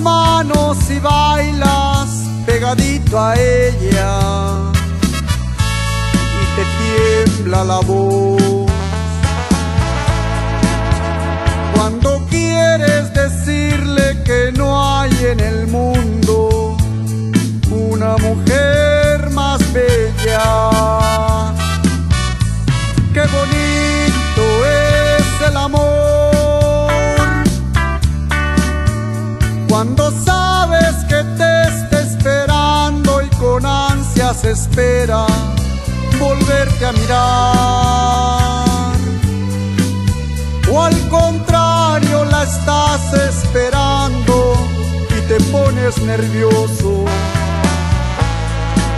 manos y bailas pegadito a ella y te tiembla la voz. Cuando quieres decirle que no hay en el mundo una mujer espera volverte a mirar. O al contrario la estás esperando y te pones nervioso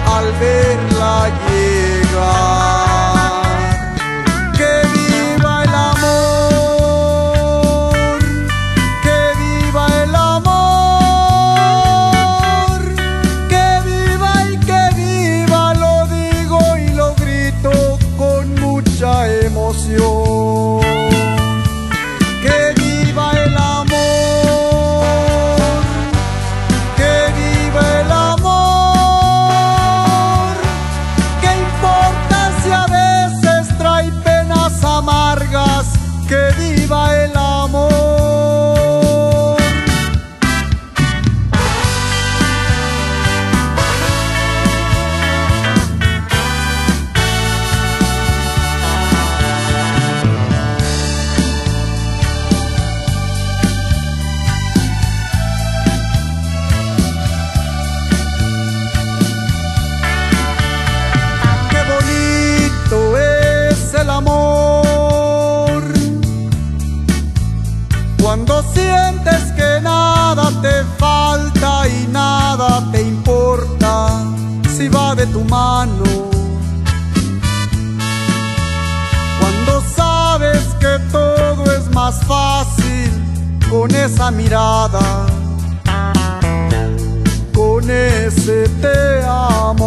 al verla llegar. Mucha emoción. Cuando sientes que nada te falta y nada te importa si va de tu mano. Cuando sabes que todo es más fácil con esa mirada, con ese te amo.